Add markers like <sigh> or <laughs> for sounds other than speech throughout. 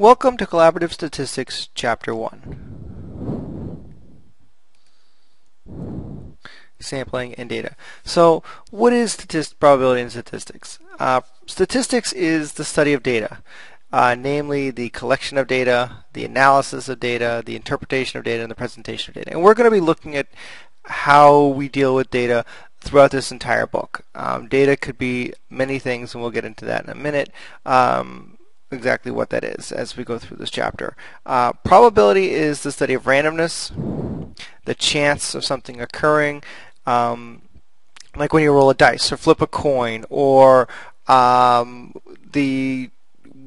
Welcome to Collaborative Statistics Chapter 1. Sampling and data. So what is probability and statistics? Uh, statistics is the study of data, uh, namely the collection of data, the analysis of data, the interpretation of data, and the presentation of data. And we're going to be looking at how we deal with data throughout this entire book. Um, data could be many things, and we'll get into that in a minute. Um, exactly what that is as we go through this chapter. Uh, probability is the study of randomness, the chance of something occurring, um, like when you roll a dice or flip a coin, or um, the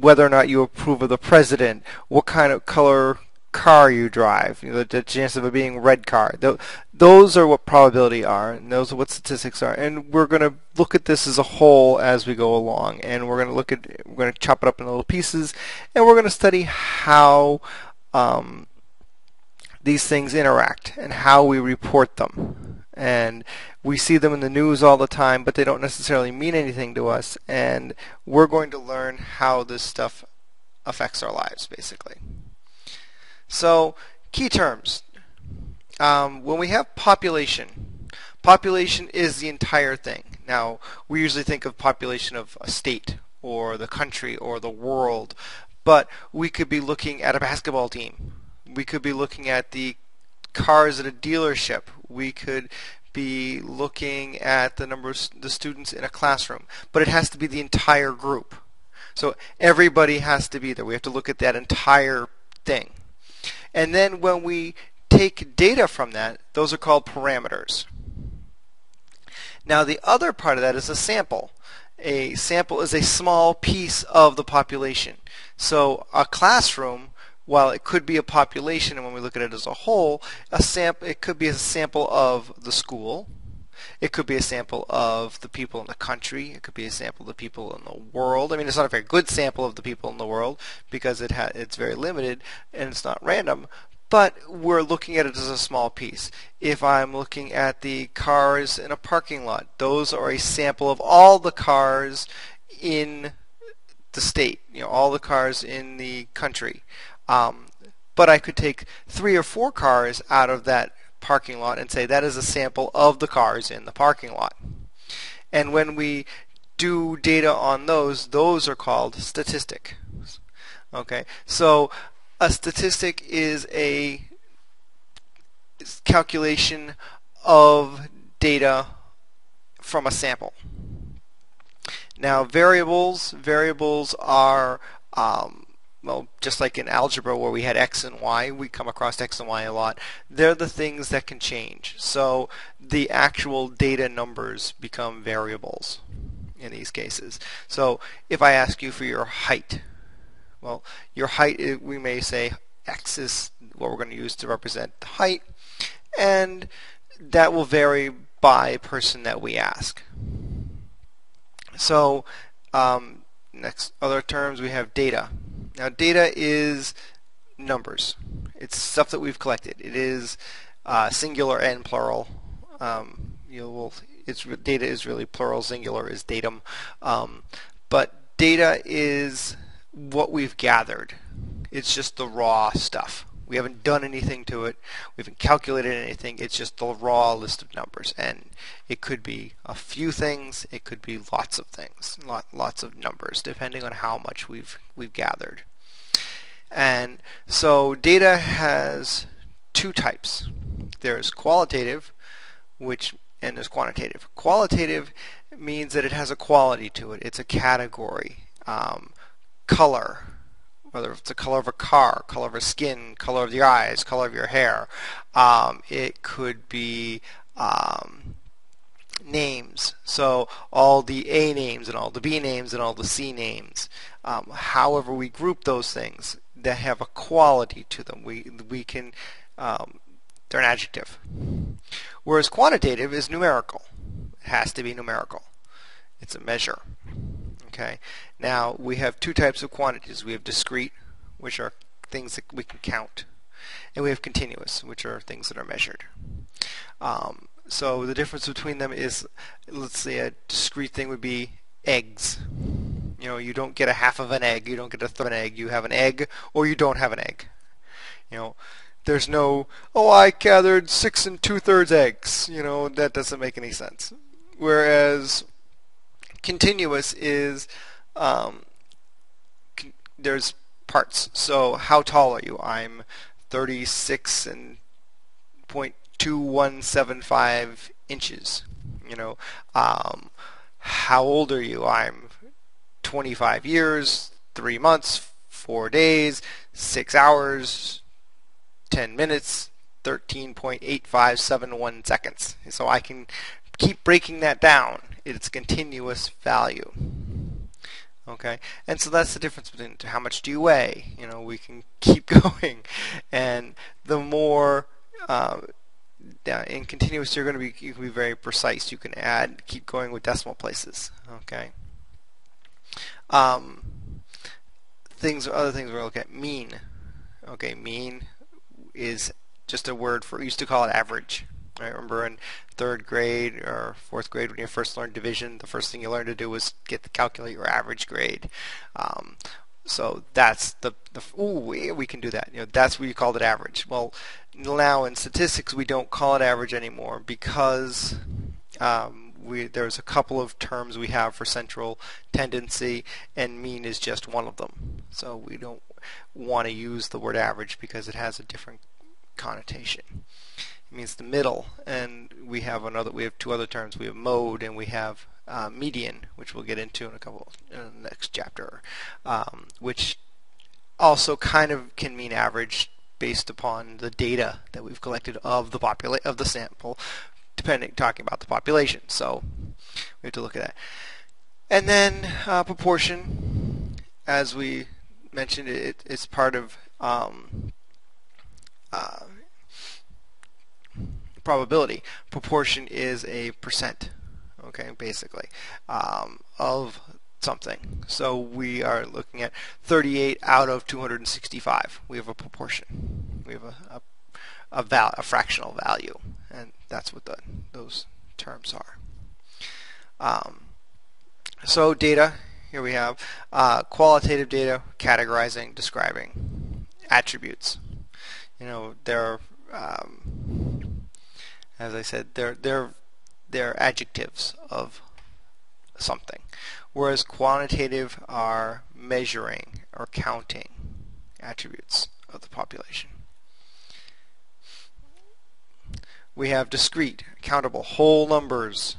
whether or not you approve of the president, what kind of color car you drive, you know, the, chance of it being red car. The, those are what probability are, and those are what statistics are. And we're going to look at this as a whole as we go along, and we're going to look at, we're going to chop it up in little pieces, and we're going to study how um, these things interact and how we report them. And we see them in the news all the time, but they don't necessarily mean anything to us, and we're going to learn how this stuff affects our lives, basically. So, key terms. Um, when we have population, population is the entire thing. Now, we usually think of population of a state or the country or the world, but we could be looking at a basketball team. We could be looking at the cars at a dealership. We could be looking at the number of the students in a classroom, but it has to be the entire group. So everybody has to be there. We have to look at that entire thing. And then when we take data from that, those are called parameters. Now the other part of that is a sample. A sample is a small piece of the population. So a classroom, while it could be a population, and when we look at it as a whole, a sample it could be a sample of the school. It could be a sample of the people in the country. It could be a sample of the people in the world. I mean, it's not a very good sample of the people in the world because it it's very limited and it's not random. But we're looking at it as a small piece. If I'm looking at the cars in a parking lot, those are a sample of all the cars in the state, you know, all the cars in the country. Um, but I could take three or four cars out of that parking lot and say that is a sample of the cars in the parking lot. And when we do data on those, those are called statistic. Okay, so a statistic is a calculation of data from a sample. Now variables, variables are um, well, just like in algebra where we had x and y, we come across x and y a lot. They're the things that can change. So the actual data numbers become variables in these cases. So if I ask you for your height, well, your height, we may say x is what we're going to use to represent the height, and that will vary by person that we ask. So um, next other terms we have data. Now data is numbers. It's stuff that we've collected. It is uh, singular and plural. Um, you will, it's data is really plural. Singular is datum. Um, but data is what we've gathered. It's just the raw stuff. We haven't done anything to it. We haven't calculated anything. It's just the raw list of numbers. And it could be a few things. It could be lots of things. Lot, lots of numbers, depending on how much we've we've gathered. And so data has two types. There's qualitative, which and there's quantitative. Qualitative means that it has a quality to it. It's a category. Um, color, whether it's the color of a car, color of a skin, color of your eyes, color of your hair. Um, it could be um, names. So all the A names and all the B names and all the C names. Um, however we group those things that have a quality to them. We we can um, they're an adjective. Whereas quantitative is numerical. It has to be numerical. It's a measure. Okay. Now we have two types of quantities. We have discrete, which are things that we can count, and we have continuous, which are things that are measured. Um, so the difference between them is, let's say a discrete thing would be eggs. You know, you don't get a half of an egg, you don't get a third of an egg. You have an egg or you don't have an egg. You know, there's no, oh, I gathered six and two thirds eggs. You know, that doesn't make any sense. Whereas continuous is, um, con- there's parts. So how tall are you? I'm 36 and 0.2175 inches. You know, um, how old are you? I'm 25 years, 3 months, 4 days, 6 hours, 10 minutes, 13.8571 seconds. So I can keep breaking that down. It's continuous value. Okay, and so that's the difference between how much do you weigh. You know, we can <laughs> keep going, and the more uh, in continuous, you're going to be you can be very precise. You can add, keep going with decimal places. Okay. Um, things, other things we're looking at. Mean. Okay, mean is just a word for, we used to call it average. I remember in third grade or fourth grade when you first learned division, the first thing you learned to do was get to calculate your average grade. Um, so that's the, the ooh, we, can do that. You know, that's what you called it average. Well, now in statistics we don't call it average anymore because um, we, there's a couple of terms we have for central tendency, and mean is just one of them. So we don't want to use the word average because it has a different connotation. Means the middle, and we have another. We have two other terms. We have mode, and we have uh, median, which we'll get into in a couple in the next chapter, um, which also kind of can mean average based upon the data that we've collected of the popula- of the sample, depending talking about the population. So we have to look at that. And then uh, proportion, as we mentioned, it, it's part of um, uh, probability. Proportion is a percent, okay, basically, um, of something. So we are looking at 38 out of 265. We have a proportion. We have a a, a, val, a fractional value, and that's what the, those terms are. Um, so data, here we have uh, qualitative data, categorizing, describing attributes. You know, there are um, as I said, they're they're they're adjectives of something whereas quantitative are measuring or counting attributes of the population. We have discrete, countable, whole numbers.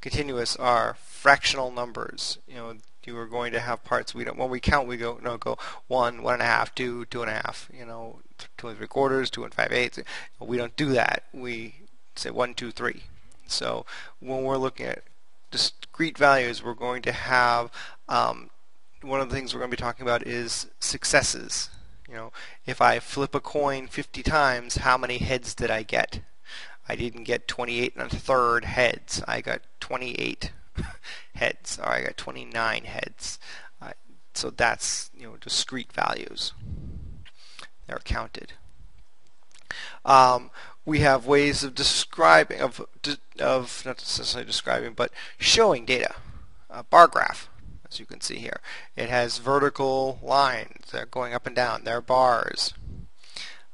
Continuous are fractional numbers. You know, you are going to have parts we don't when we count we go no go one one and a half two two and a half you know two and three quarters two and five eighths we don't do that we say one two three so when we're looking at discrete values, we're going to have um, one of the things we're going to be talking about is successes. You know, if I flip a coin 50 times, how many heads did I get? I didn't get 28 and a third heads. I got 28 <laughs> heads, or I got 29 heads. Uh, so that's you know discrete values. They're counted. Um, we have ways of describing of of not necessarily describing but showing data. A bar graph as you can see here. It has vertical lines. They're going up and down. They're bars.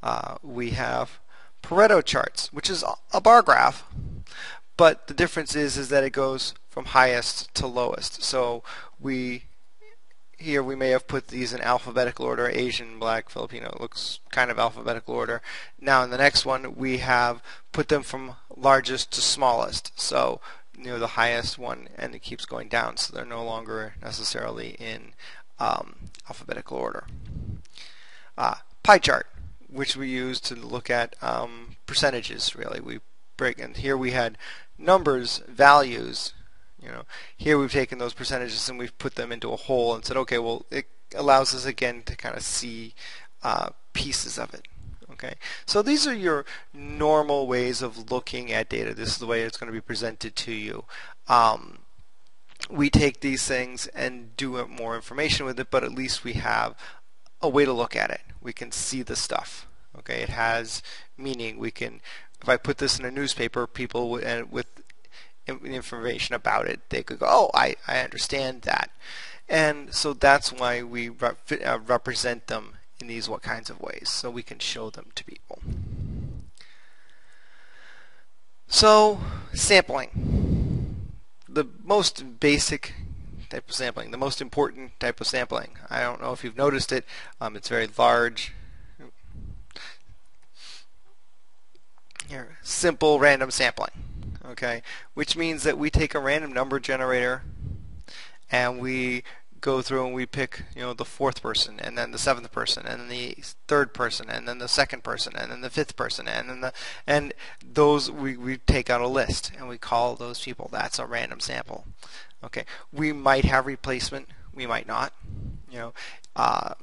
Uh, we have Pareto charts which is a bar graph but the difference is is that it goes from highest to lowest. So we here we may have put these in alphabetical order, Asian, Black, Filipino. It looks kind of alphabetical order. Now in the next one we have put them from largest to smallest. So you know the highest one and it keeps going down so they're no longer necessarily in um, alphabetical order. Uh, pie chart which we use to look at um, percentages really. We break and here we had numbers, values, you know, here we've taken those percentages and we've put them into a whole and said, okay, well, it allows us again to kind of see uh, pieces of it. Okay, so these are your normal ways of looking at data. This is the way it's going to be presented to you. Um, we take these things and do more information with it, but at least we have a way to look at it. We can see the stuff. Okay, it has meaning. We can, if I put this in a newspaper, people and with information about it, they could go, oh, I, I understand that. And so that's why we rep uh, represent them in these what kinds of ways, so we can show them to people. So, sampling. The most basic type of sampling, the most important type of sampling. I don't know if you've noticed it. Um, it's very large. Here, simple random sampling. Okay, which means that we take a random number generator and we go through and we pick, you know, the fourth person, and then the seventh person, and then the third person, and then the second person, and then the fifth person, and then the and those we, we take out a list and we call those people. That's a random sample. Okay, we might have replacement, we might not. You know, uh,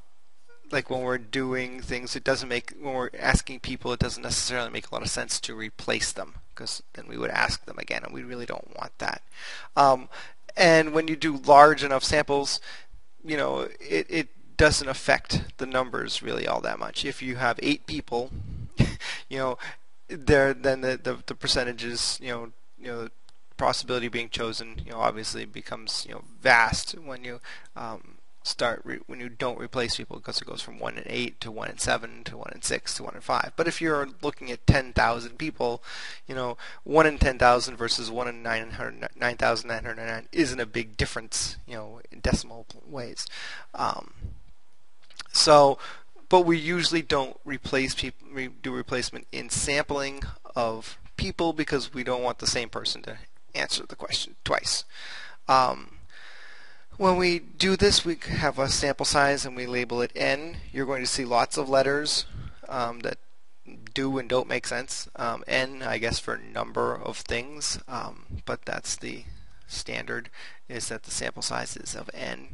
like when we're doing things, it doesn't make when we're asking people, it doesn't necessarily make a lot of sense to replace them because then we would ask them again, and we really don't want that. Um, and when you do large enough samples, you know, it, it doesn't affect the numbers really all that much. If you have eight people, <laughs> you know, there then the, the, the percentages, you know, you know, possibility of being chosen, you know, obviously becomes you know vast when you um, start when you don't replace people because it goes from 1 in 8 to 1 in 7 to 1 in 6 to 1 in 5. But if you're looking at 10,000 people, you know, 1 in 10,000 versus 1 in 9,999 isn't a big difference, you know, in decimal ways. Um, so, but we usually don't replace people, we do replacement in sampling of people because we don't want the same person to answer the question twice. Um, when we do this, we have a sample size and we label it n. You're going to see lots of letters um, that do and don't make sense. Um, n, I guess, for number of things, um, but that's the standard is that the sample size is of n.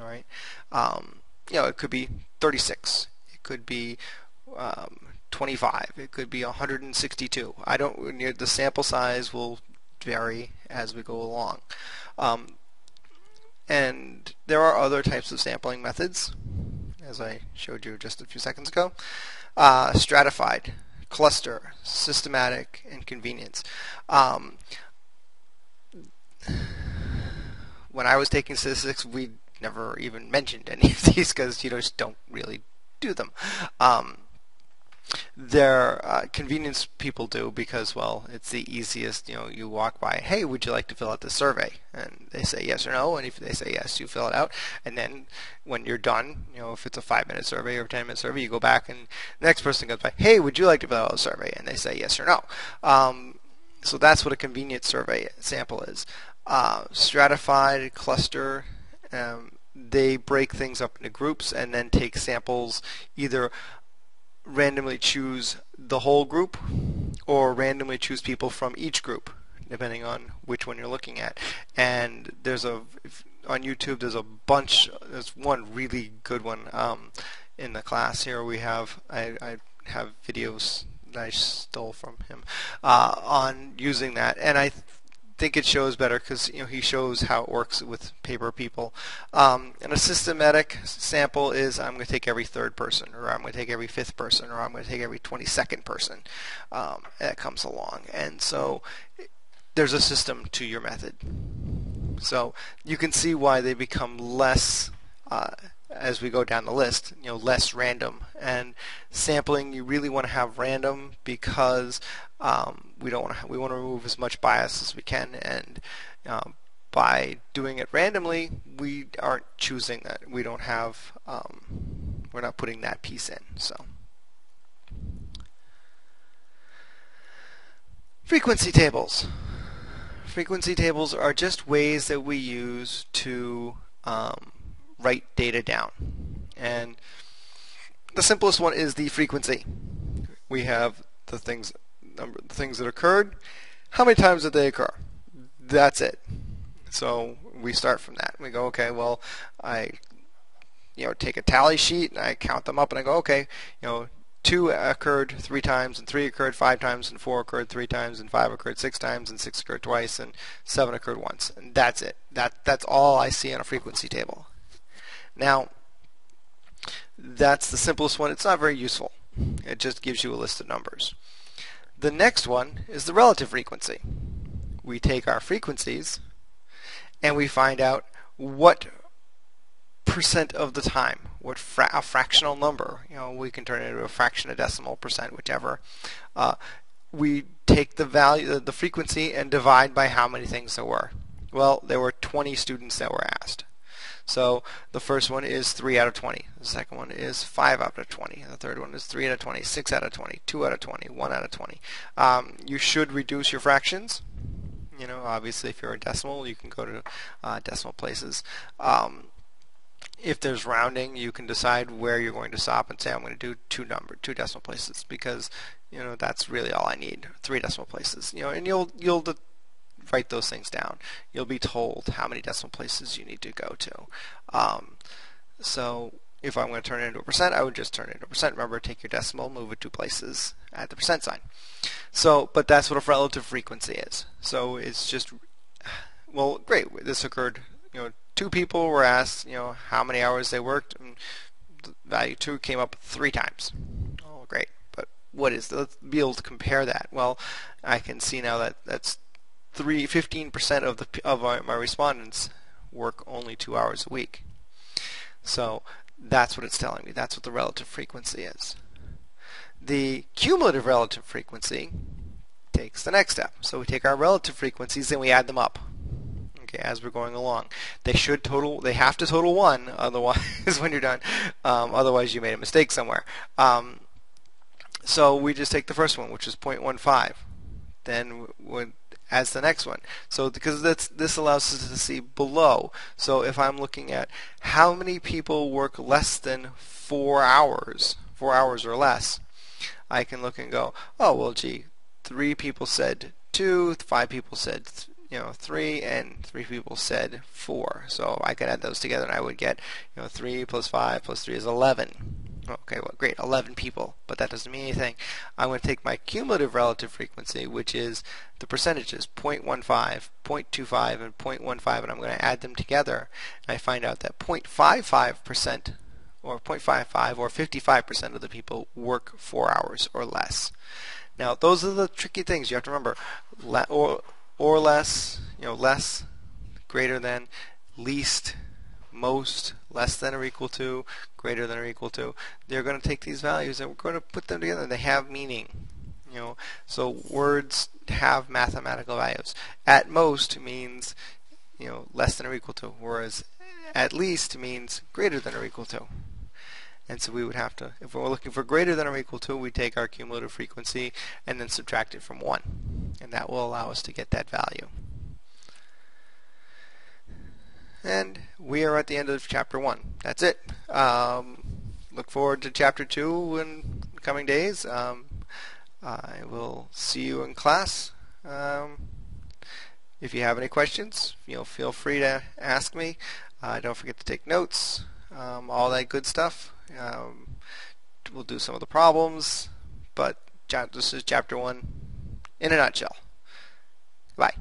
All right. Um, you know, it could be 36. It could be um, 25. It could be 162. I don't. The sample size will vary as we go along. Um, and there are other types of sampling methods, as I showed you just a few seconds ago. Uh, stratified, cluster, systematic, and convenience. Um, when I was taking statistics, we never even mentioned any of <laughs> these because you just don't really do them. Um, their uh, convenience people do because well it's the easiest you know you walk by hey would you like to fill out the survey? And they say yes or no and if they say yes you fill it out. And then when you're done you know if it's a five minute survey or a ten minute survey you go back and the next person goes by hey would you like to fill out a survey? And they say yes or no. Um, so that's what a convenience survey sample is. Uh, stratified cluster um, they break things up into groups and then take samples either randomly choose the whole group or randomly choose people from each group depending on which one you're looking at. And there's a on YouTube there's a bunch there's one really good one um, in the class here we have. I, I have videos that I stole from him uh, on using that. And I think it shows better because you know he shows how it works with paper people. Um, and a systematic sample is I'm going to take every third person, or I'm going to take every fifth person, or I'm going to take every 22nd person um, that comes along. And so there's a system to your method. So you can see why they become less. Uh, as we go down the list, you know, less random. And sampling, you really want to have random because um, we don't want to we want to remove as much bias as we can, and um, by doing it randomly, we aren't choosing that. We don't have um, we're not putting that piece in. So. Frequency tables. Frequency tables are just ways that we use to um, write data down. And the simplest one is the frequency. We have the things number the things that occurred. How many times did they occur? That's it. So we start from that. We go, okay, well, I you know take a tally sheet and I count them up and I go, okay, you know, two occurred three times and three occurred five times and four occurred three times and five occurred six times and six occurred twice and seven occurred once. And that's it. That that's all I see on a frequency table. Now, that's the simplest one. It's not very useful. It just gives you a list of numbers. The next one is the relative frequency. We take our frequencies and we find out what percent of the time. What fra- a fractional number? You know, we can turn it into a fraction, a decimal, percent, whichever. Uh, we take the value, the frequency, and divide by how many things there were. Well, there were 20 students that were asked. So the first one is 3 out of 20. The second one is 5 out of 20. The third one is 3 out of 20, 6 out of 20, 2 out of 20, 1 out of 20. Um, you should reduce your fractions. You know, obviously, if you're a decimal, you can go to uh, decimal places. Um, if there's rounding, you can decide where you're going to stop and say I'm going to do two number, two decimal places because you know that's really all I need, three decimal places. You know, and you'll you'll write those things down. You'll be told how many decimal places you need to go to. Um, so if I'm going to turn it into a percent, I would just turn it into a percent. Remember, take your decimal, move it two places, add the percent sign. So, but that's what a relative frequency is. So it's just, well, great. This occurred, you know, two people were asked, you know, how many hours they worked, and the value two came up three times. Oh, great. But what is, let's be able to compare that. Well, I can see now that that's three, 15% of the of my respondents work only two hours a week. So that's what it's telling me. That's what the relative frequency is. The cumulative relative frequency takes the next step. So we take our relative frequencies and we add them up. Okay, as we're going along, they should total. They have to total one. <laughs> Otherwise, when you're done, um, otherwise you made a mistake somewhere. Um, so we just take the first one, which is 0.15. Then when as the next one. So because this allows us to see below. So if I'm looking at how many people work less than four hours, four hours or less, I can look and go, oh well, gee, three people said two, five people said you know three, and three people said four. So I can add those together, and I would get you know three plus five plus three is eleven. Okay, well, great, 11 people, but that doesn't mean anything. I'm going to take my cumulative relative frequency, which is the percentages, 0.15, 0.25, and 0.15, and I'm going to add them together, and I find out that 0.55% or 0.55 or 55% of the people work four hours or less. Now, those are the tricky things you have to remember. Le- or, or less, you know, less, greater than, least, most, less than or equal to, greater than or equal to. They're going to take these values and we're going to put them together. They have meaning. You know, so words have mathematical values. At most means, you know, less than or equal to, whereas at least means greater than or equal to. And so we would have to, if we're looking for greater than or equal to, we take our cumulative frequency and then subtract it from 1. And that will allow us to get that value. And we are at the end of chapter 1. That's it. Um, look forward to chapter 2 in coming days. Um, I will see you in class. Um, if you have any questions, you know, feel free to ask me. Uh, don't forget to take notes, um, all that good stuff. Um, we'll do some of the problems, but this is chapter 1 in a nutshell. Bye.